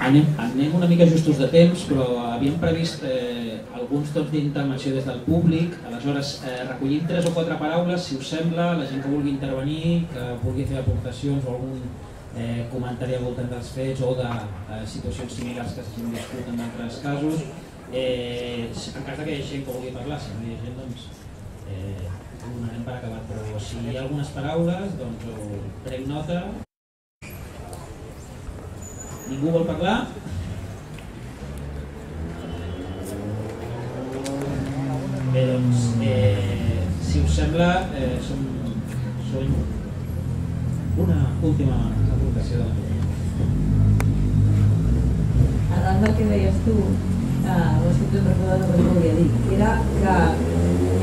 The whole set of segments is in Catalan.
Anem, anem una mica justos de temps, però havíem previst eh, alguns tots d'intervenció des del públic. Aleshores, eh, recollim tres o quatre paraules, si us sembla, la gent que vulgui intervenir, que vulgui fer aportacions o algun eh, comentari al voltant dels fets o de eh, situacions similars que s'hagin viscut en altres casos. Eh, en cas que hi hagi gent que vulgui parlar, si no hi ha gent, doncs eh, ho donarem per acabat. Però si hi ha algunes paraules, doncs ho prenc nota. Ningú vol parlar? Bé, doncs, eh, si us sembla, eh, som, som una última aportació de la Arran del que deies tu, eh, ho estic ben recordant el que volia dir, era que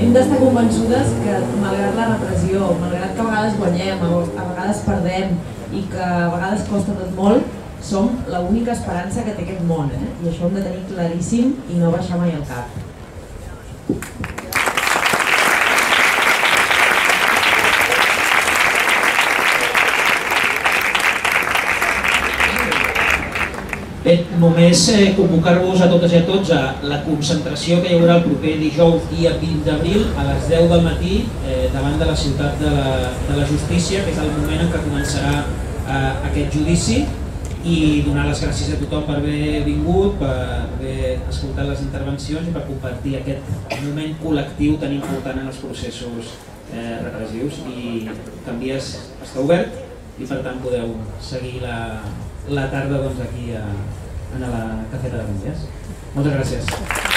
hem d'estar convençudes que malgrat la repressió, malgrat que a vegades guanyem, a vegades perdem i que a vegades costa tot molt, som l'única esperança que té aquest món, eh? i això hem de tenir claríssim i no baixar mai el cap. Bé, només eh, convocar-vos a totes i a tots a la concentració que hi haurà el proper dijous dia 20 d'abril a les 10 del matí eh, davant de la ciutat de la, de la justícia, que és el moment en què començarà eh, aquest judici i donar les gràcies a tothom per haver vingut, per haver escoltat les intervencions i per compartir aquest moment col·lectiu tan important en els processos eh, repressius i Canvies està obert i per tant podeu seguir la, la tarda doncs, aquí a, a la cafeta de Canvies. Moltes gràcies.